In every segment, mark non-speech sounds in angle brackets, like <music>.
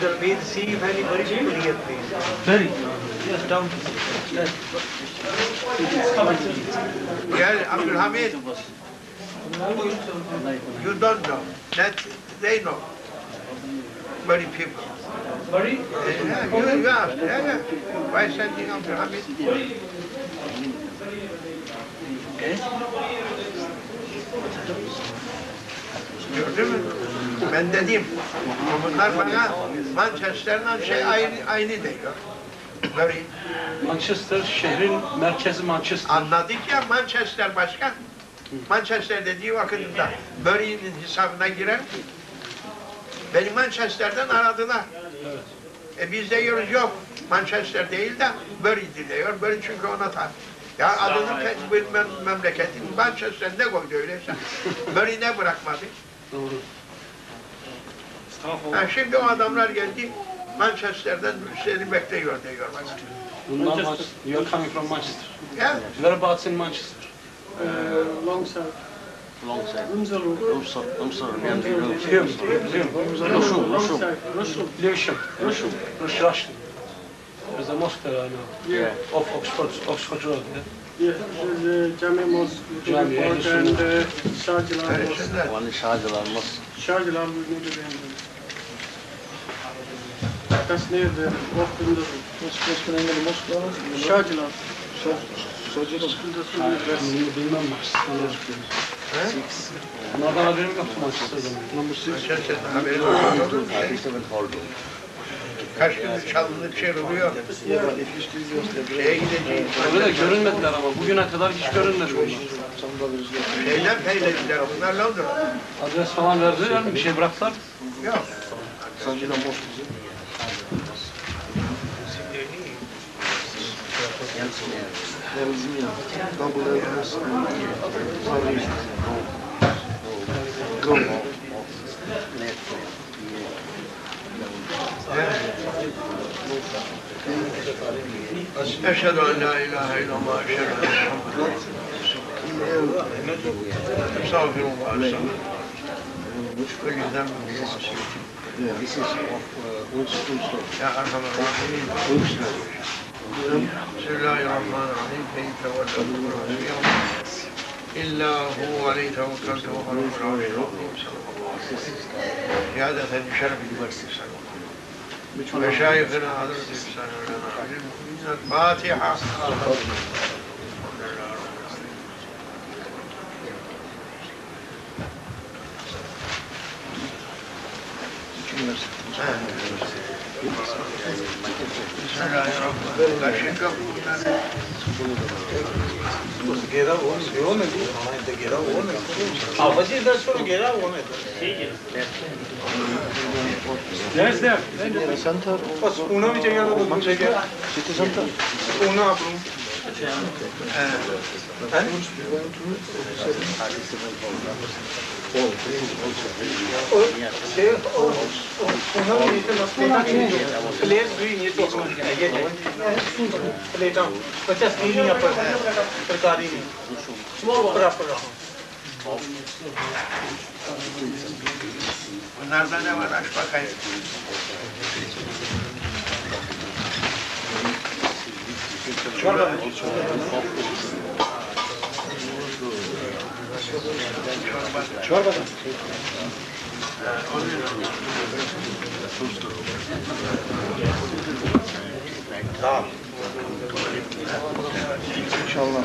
the very clear place. Very. Yes, down. Yes. Abdul Hamid. You don't know. That they know. Many people. Very. Yeah, you, you asked. Yeah, yeah. By sending Abdul Hamid. Okay. You remember? Ben dedim. Bunlar bana Manchester'dan şey aynı, aynı diyor. Very. Manchester şehrin merkezi Manchester. Anladık ya Manchester başkan. Manchester dediği vakitinde Bury'nin hesabına girer? Beni Manchester'den aradılar. E biz de diyoruz yok. Manchester değil de Bury'dir diyor. Bury çünkü ona tar. Ya adını mem- memleketin Manchester ne koydu öyleyse? <laughs> Bury ne bırakmadı? Doğru. Ha, şimdi o adamlar geldi Manchester'den seni bekliyor diyor bana. Bundan Manchester. You are coming from Manchester. Ya Whereabouts in Manchester? Uh, long side. Long Umsar, and the road. Here. Here. Rushum, Long Rushum. side. Rushum. Lewisham. Rusham. Rush Rushton. There's a mosque there I know. Yeah. Off Oxford, Oxford Road. Yeah? Yeah, there's uh, Jami Mosque, yeah, Port, just- and uh, Jalal Mosque. karışınlar. One is Shah of the mosque now? Shah Jalal. Sojilo. That's the address. Bunu bilmem Manchester'da. Bunlardan haberim Manchester'dan. Number six. Manchester'den haberin olur mu? Thirty-seven Haldon. Kaç gündür çalınıp çırılıyor. Şeye gideceğiz. Öyle de görünmediler ama bugüne kadar hiç görünmedi bunlar. Şeyden peylediler bunlar Londra. Adres falan verdiler mi? Bir şey bıraktılar mı? Yok. Sojilo mosque. There is me. Double L mosque. Sorry. Go. Eşhedü en la ilahe illallah, eşhedü en Estağfirullah, estağfirullah. Ve güzel بسم الله الرحمن الرحيم فإن تولوا فلا إلا هو عليه توكلت وهو رب العرش صلى الله عليه وسلم قيادة بشرف المجد صلى الله عليه مشايخنا حضرة الإحسان مولانا علي المؤمنين الفاتحة Thank you. Yes, there. The center. Uno भी चाहिए तो दूसरे चाहिए City center. Uno आप room şey o ona bir नीचे मसला नहीं प्लेट भी ये तो प्लेटा पचास की नहीं अपन सरकारी में पूरा पूरा Нарзаля вараш пахай. Чёрт, Çorbadan. İnşallah.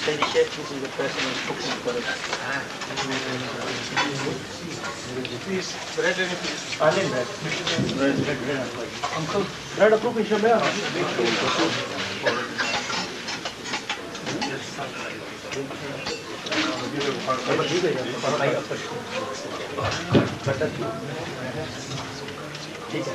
said chef, this is the person who's cooking for us. Please, bread and please. I need bread. Bread, bread, bread. Uncle, bread of cooking, Shabia. ठीक है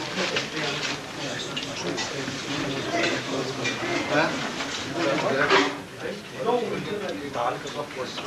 Алька Бахоса.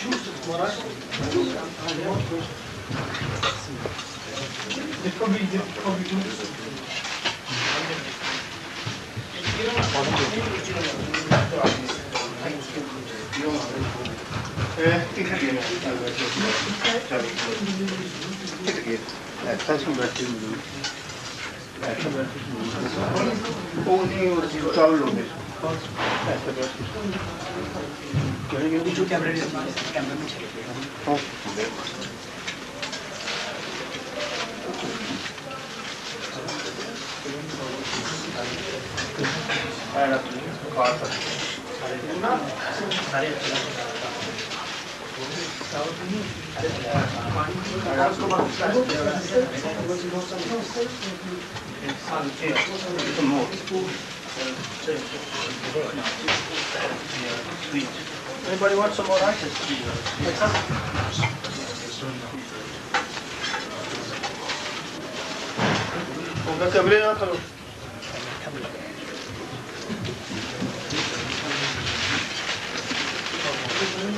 Чувствовать морально, а не может 거기 이제 거기 좀 네, 사실 말씀, 사실 말씀, 오징어 지금 짜올로 여기 쪽에 아무래도 어? Anybody want some more ices? Congrats, Gabriel. これを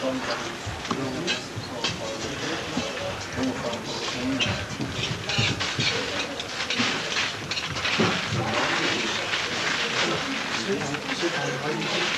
どん。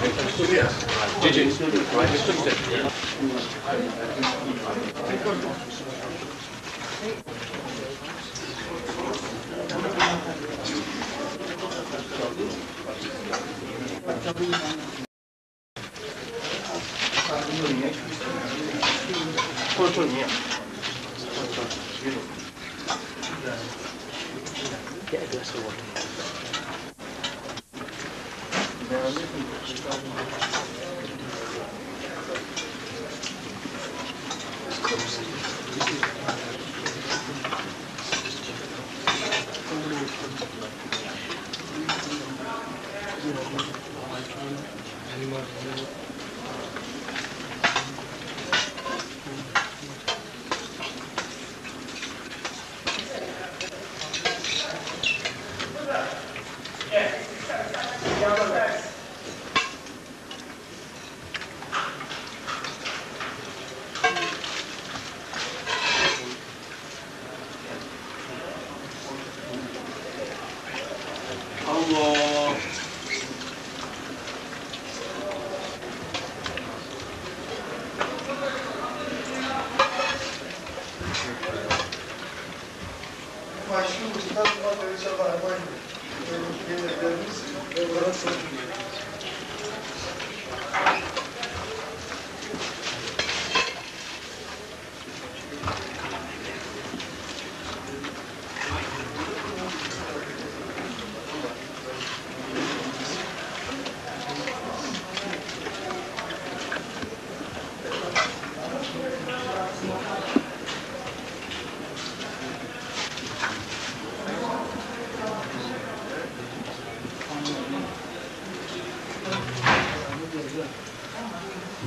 Did you? Get a glass of water. Да,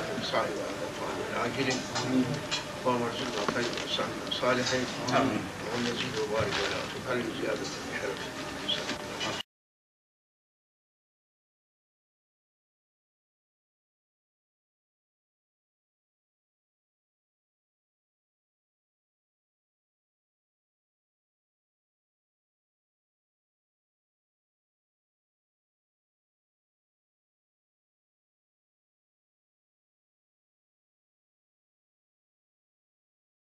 اجر سعي والاقوال العاجل اللهم ارزقنا خير الاسعد والصالحين آمين. وزد وبارك ولا تقل زيادة بحرمه